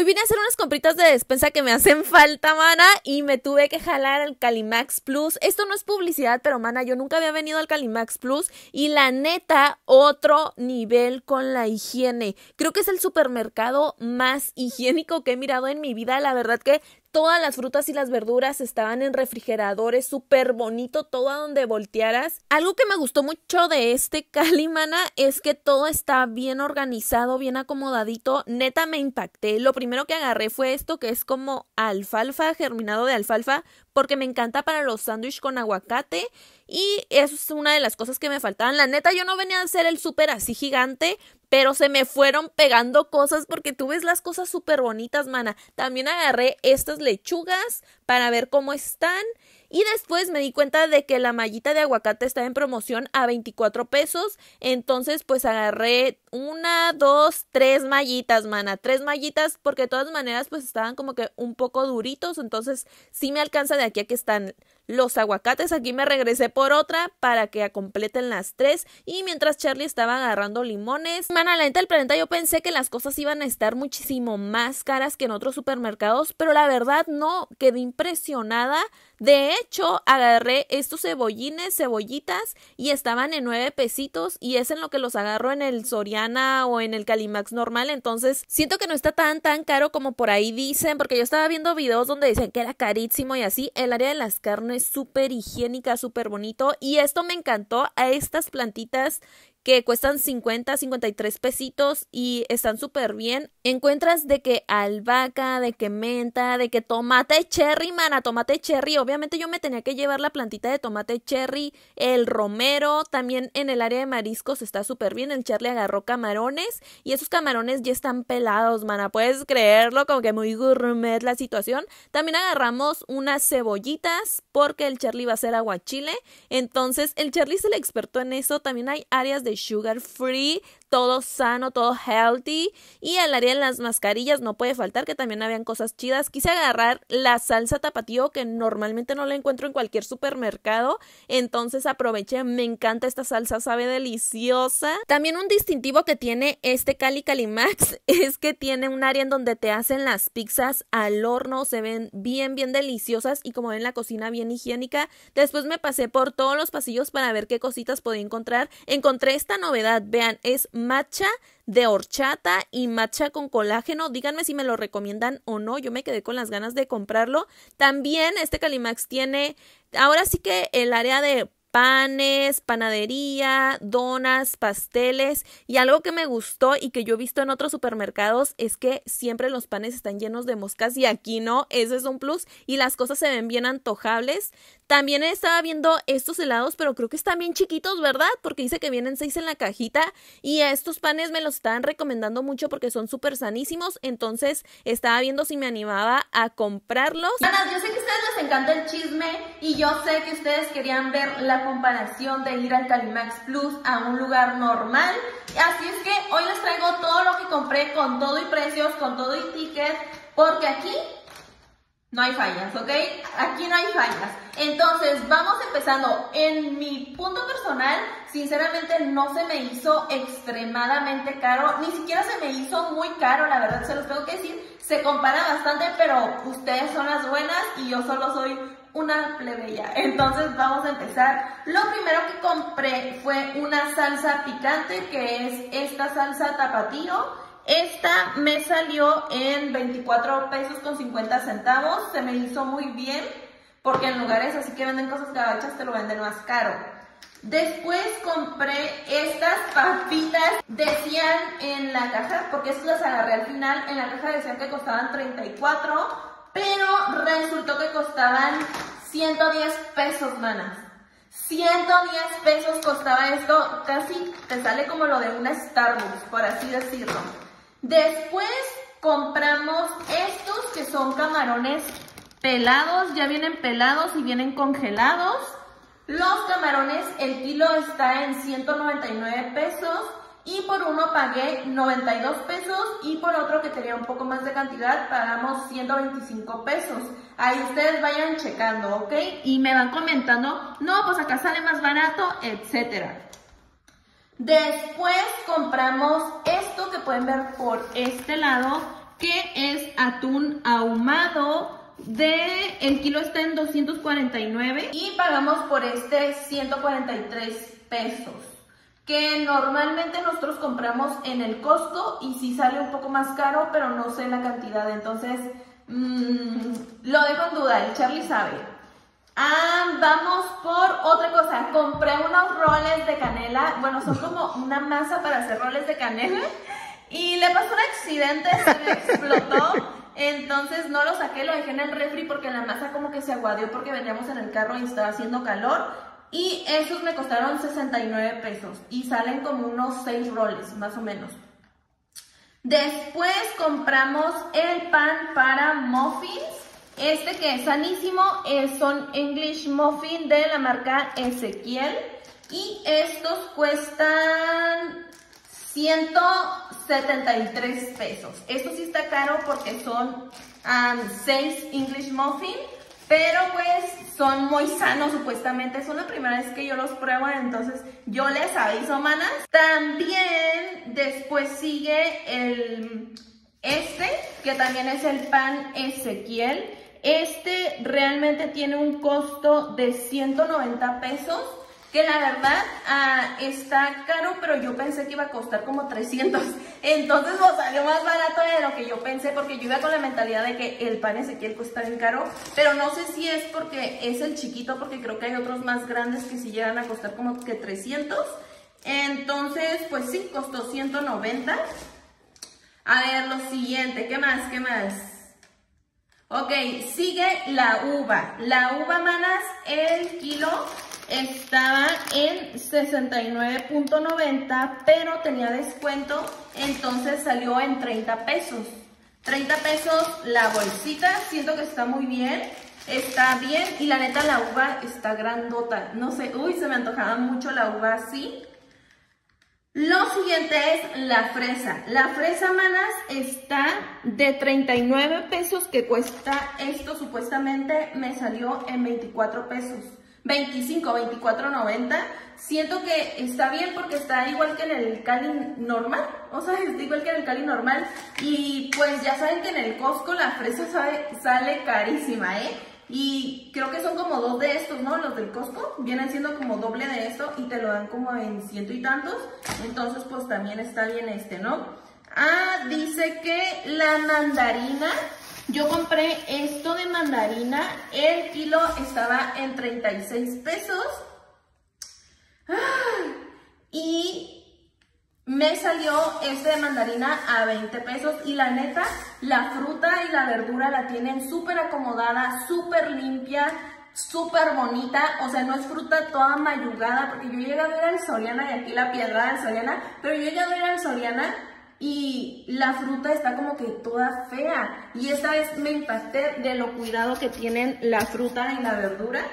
Hoy vine a hacer unas compritas de despensa que me hacen falta, mana, y me tuve que jalar al Calimax Plus. Esto no es publicidad, pero mana, yo nunca había venido al Calimax Plus y la neta, otro nivel con la higiene. Creo que es el supermercado más higiénico que he mirado en mi vida. La verdad que Todas las frutas y las verduras estaban en refrigeradores, súper bonito, todo a donde voltearas. Algo que me gustó mucho de este Calimana es que todo está bien organizado, bien acomodadito. Neta me impacté. Lo primero que agarré fue esto que es como alfalfa, germinado de alfalfa, porque me encanta para los sándwiches con aguacate y es una de las cosas que me faltaban. La neta, yo no venía a hacer el súper así gigante, pero se me fueron pegando cosas porque tú ves las cosas súper bonitas, mana. También agarré estas lechugas para ver cómo están y después me di cuenta de que la mallita de aguacate está en promoción a 24 pesos. Entonces, pues agarré una, dos, tres mallitas, mana. Tres mallitas, porque de todas maneras, pues estaban como que un poco duritos. Entonces, sí me alcanza de aquí a que están los aguacates. Aquí me regresé por otra para que completen las tres. Y mientras Charlie estaba agarrando limones. Mana, la del planeta, yo pensé que las cosas iban a estar muchísimo más caras que en otros supermercados. Pero la verdad, no. Quedé impresionada de hecho, agarré estos cebollines, cebollitas, y estaban en nueve pesitos, y es en lo que los agarro en el Soriana o en el Calimax normal. Entonces, siento que no está tan, tan caro como por ahí dicen, porque yo estaba viendo videos donde dicen que era carísimo y así. El área de las carnes súper higiénica, súper bonito, y esto me encantó a estas plantitas que cuestan 50, 53 pesitos y están súper bien. Encuentras de que albahaca, de que menta, de que tomate cherry, mana, tomate cherry. Obviamente yo me tenía que llevar la plantita de tomate cherry, el romero, también en el área de mariscos está súper bien. El Charlie agarró camarones y esos camarones ya están pelados, mana. Puedes creerlo, como que muy gourmet la situación. También agarramos unas cebollitas porque el Charlie va a hacer aguachile. Entonces el Charlie es el experto en eso. También hay áreas de sugar free, todo sano, todo healthy. Y el área de las mascarillas no puede faltar, que también habían cosas chidas. Quise agarrar la salsa tapatío, que normalmente no la encuentro en cualquier supermercado. Entonces aproveché, me encanta esta salsa, sabe deliciosa. También un distintivo que tiene este Cali Cali Max es que tiene un área en donde te hacen las pizzas al horno, se ven bien, bien deliciosas y como ven la cocina bien higiénica. Después me pasé por todos los pasillos para ver qué cositas podía encontrar. Encontré esta novedad, vean, es matcha de horchata y matcha con colágeno. Díganme si me lo recomiendan o no. Yo me quedé con las ganas de comprarlo. También este Calimax tiene, ahora sí que el área de panes, panadería, donas, pasteles y algo que me gustó y que yo he visto en otros supermercados es que siempre los panes están llenos de moscas y aquí no, ese es un plus y las cosas se ven bien antojables. También estaba viendo estos helados, pero creo que están bien chiquitos, ¿verdad? Porque dice que vienen seis en la cajita y a estos panes me los estaban recomendando mucho porque son súper sanísimos, entonces estaba viendo si me animaba a comprarlos. yo sé que a ustedes les encanta el chisme y yo sé que ustedes querían ver la comparación de ir al Calimax Plus a un lugar normal. Así es que hoy les traigo todo lo que compré con todo y precios, con todo y ticket, porque aquí no hay fallas, ¿ok? Aquí no hay fallas. Entonces, vamos empezando. En mi punto personal, sinceramente no se me hizo extremadamente caro, ni siquiera se me hizo muy caro, la verdad se los tengo que decir. Se compara bastante, pero ustedes son las buenas y yo solo soy una plebeya. Entonces vamos a empezar. Lo primero que compré fue una salsa picante, que es esta salsa tapatío. Esta me salió en 24 pesos con 50 centavos. Se me hizo muy bien, porque en lugares así que venden cosas gabachas te lo venden más caro. Después compré estas papitas, decían en la caja, porque estas las agarré al final, en la caja decían que costaban 34 pero resultó que costaban 110 pesos, manas. 110 pesos costaba esto, casi te sale como lo de una Starbucks, por así decirlo. Después compramos estos que son camarones pelados, ya vienen pelados y vienen congelados. Los camarones, el kilo está en 199 pesos y por uno pagué 92 pesos y por otro que tenía un poco más de cantidad pagamos 125 pesos. Ahí ustedes vayan checando, ¿ok? Y me van comentando, no, pues acá sale más barato, etcétera. Después compramos esto que pueden ver por este lado, que es atún ahumado de el kilo está en 249 y pagamos por este 143 pesos que normalmente nosotros compramos en el costo y si sale un poco más caro pero no sé la cantidad. Entonces mmm, lo dejo en duda el Charlie sabe. Ah, vamos por otra cosa. Compré unos roles de canela. Bueno son como una masa para hacer roles de canela. Y le pasó un accidente se me explotó. Entonces no lo saqué, lo dejé en el refri porque la masa como que se aguadeó porque veníamos en el carro y estaba haciendo calor. Y esos me costaron 69 pesos y salen como unos 6 roles, más o menos. Después compramos el pan para muffins. Este que es sanísimo son English Muffin de la marca Ezequiel. Y estos cuestan 173 pesos. Esto sí está caro porque son 6 English Muffin, pero pues son muy sanos supuestamente. Es la primera vez que yo los pruebo, entonces yo les aviso, manas. También después sigue el este, que también es el pan Ezequiel. Este realmente tiene un costo de 190 pesos que la verdad ah, está caro, pero yo pensé que iba a costar como 300. Entonces nos salió más barato de lo que yo pensé, porque yo iba con la mentalidad de que el pan Ezequiel cuesta bien caro, pero no sé si es porque es el chiquito, porque creo que hay otros más grandes que sí llegan a costar como que 300. Entonces, pues sí, costó 190. A ver, lo siguiente, ¿qué más? ¿Qué más? Ok, sigue la uva. La uva, manas, el kilo estaba en 69.90, pero tenía descuento, entonces salió en 30 pesos. 30 pesos la bolsita, siento que está muy bien, está bien y la neta la uva está grandota. No sé, uy, se me antojaba mucho la uva así. Lo siguiente es la fresa. La fresa, manas, está de 39 pesos que cuesta esto, supuestamente me salió en 24 pesos. 25, 24.90. Siento que está bien porque está igual que en el Cali normal. O sea, está igual que en el Cali normal. Y pues ya saben que en el Costco la fresa sale carísima, ¿eh? Y creo que son como dos de estos, ¿no? Los del Costco vienen siendo como doble de esto y te lo dan como en ciento y tantos. Entonces, pues también está bien este, ¿no? Ah, dice que la mandarina yo compré esto de mandarina, el kilo estaba en 36 pesos. Y me salió este de mandarina a 20 pesos y la neta, la fruta y la verdura la tienen súper acomodada, súper limpia, súper bonita, o sea, no es fruta toda mayugada, porque yo llegué a ver al Soriana y aquí la piedra del Soriana, pero yo llegué a ver al Soriana y la fruta está como que toda fea. Y esta vez me impacté de lo cuidado que tienen la fruta y la verdura.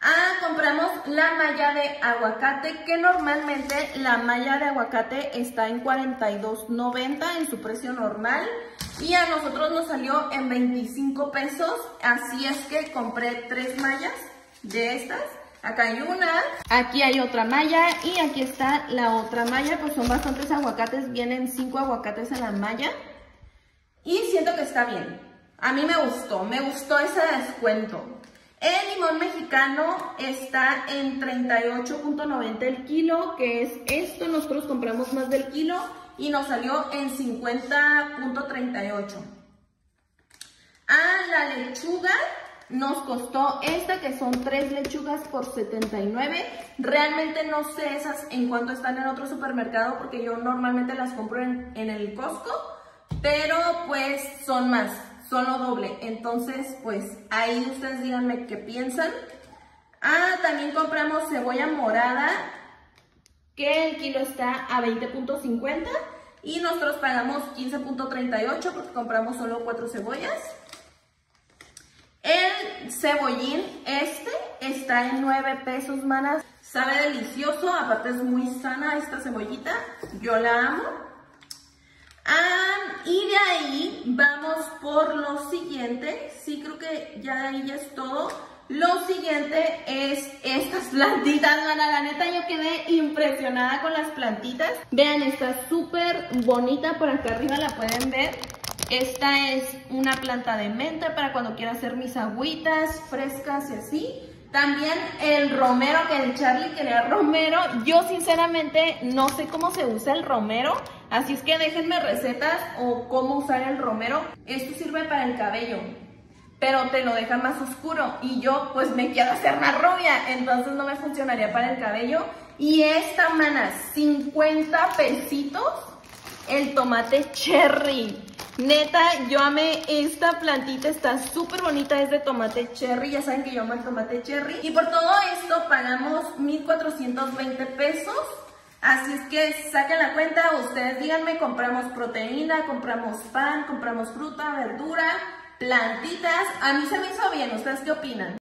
Ah, compramos la malla de aguacate, que normalmente la malla de aguacate está en 42.90 en su precio normal. Y a nosotros nos salió en 25 pesos, así es que compré tres mallas de estas. Acá hay una, aquí hay otra malla y aquí está la otra malla, pues son bastantes aguacates, vienen cinco aguacates en la malla. Y siento que está bien. A mí me gustó, me gustó ese descuento. El limón mexicano está en 38.90 el kilo, que es esto. Nosotros compramos más del kilo y nos salió en 50.38. Ah, la lechuga nos costó esta que son tres lechugas por 79. Realmente no sé esas en cuánto están en otro supermercado porque yo normalmente las compro en, el Costco, pero pues son más, son lo doble. Entonces pues ahí ustedes díganme qué piensan. Ah, también compramos cebolla morada que el kilo está a 20.50 y nosotros pagamos 15.38 porque compramos solo cuatro cebollas. El cebollín este está en 9 pesos, manas. Sabe delicioso, aparte es muy sana esta cebollita. Yo la amo. Ah, y de ahí vamos por lo siguiente. Sí, creo que ya de ahí ya es todo. Lo siguiente es estas plantitas, mana. La neta yo quedé impresionada con las plantitas. Vean, está súper bonita. Por acá arriba la pueden ver. Esta es una planta de menta para cuando quiera hacer mis agüitas frescas y así. También el romero, que el Charlie quería romero. Yo sinceramente no sé cómo se usa el romero. Así es que déjenme recetas o cómo usar el romero. Esto sirve para el cabello, pero te lo deja más oscuro. Y yo pues me quiero hacer más rubia, entonces no me funcionaría para el cabello. Y esta, mana, 50 pesitos el tomate cherry. Neta, yo amé esta plantita, está súper bonita, es de tomate cherry, ya saben que yo amo el tomate cherry. Y por todo esto pagamos 1,420 pesos. Así es que saquen la cuenta, ustedes díganme, compramos proteína, compramos pan, compramos fruta, verdura, plantitas. A mí se me hizo bien, ¿ustedes qué opinan?